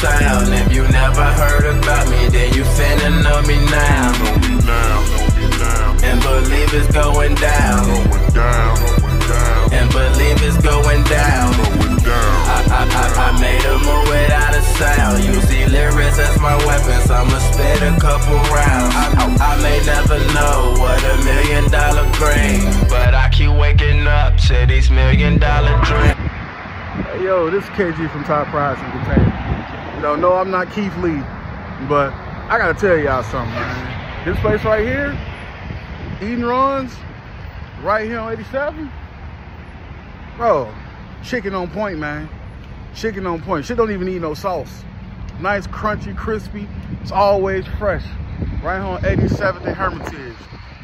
sound. If you never heard about me, then you finna know me now. Know me now, know me now. And believe it's going down. Going down, going down, And believe it's going down. going down. I, I, I, I made a move without a sound. You see lyrics as my weapons. I'ma spit a couple rounds. I, I, I may never know what a million dollar brings, but I keep waking up to these million dollar dreams. Hey, yo, this is KG from Top Prize Entertainment. You know, no, I'm not Keith Lee, but I gotta tell y'all something, man. This place right here, Eat and Runs, right here on 87, bro, chicken on point, man. Chicken on point. Shit don't even need no sauce. Nice, crunchy, crispy. It's always fresh. Right here on 87th and Hermitage.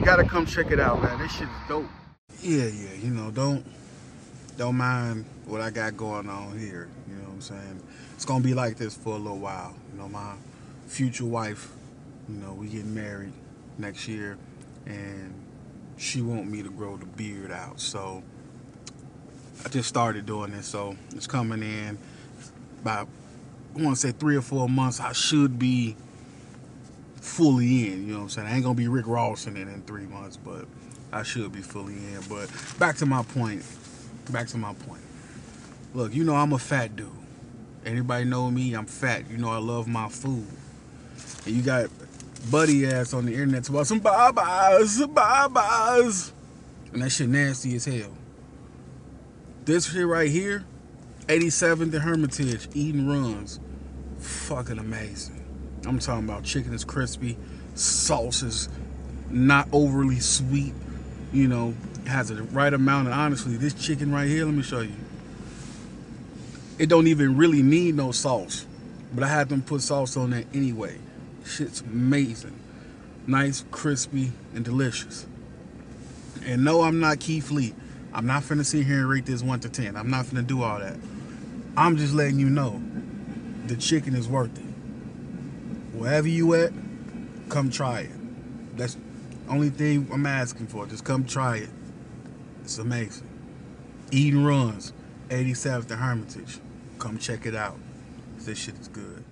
Gotta come check it out, man. This shit is dope. Yeah, yeah, you know, don't don't mind what I got going on here. You know I'm saying? It's gonna be like this for a little while. You know, my future wife, you know, we getting married next year and she want me to grow the beard out. So I just started doing this. So it's coming in about I wanna say three or four months. I should be fully in, you know what I'm saying? I ain't gonna be Rick Ross in it in three months, but I should be fully in. But back to my point. Back to my point. Look, you know I'm a fat dude. Anybody know me? I'm fat. You know I love my food. And you got buddy ass on the internet talking about some some bye-byes. And that shit nasty as hell. This shit right here, 87th and Hermitage, Eat and Runs. Fucking amazing. I'm talking about chicken is crispy, sauce is not overly sweet, you know, has the right amount. And honestly, this chicken right here, let me show you. It don't even really need no sauce, but I had them put sauce on there anyway. Shit's amazing. Nice, crispy, and delicious. And no, I'm not Keith Lee. I'm not finna sit here and rate this 1 to 10. I'm not finna do all that. I'm just letting you know the chicken is worth it. Wherever you at, come try it. That's the only thing I'm asking for. Just come try it. It's amazing. Eat and Runs, 87th and Hermitage. Come check it out. This shit is good.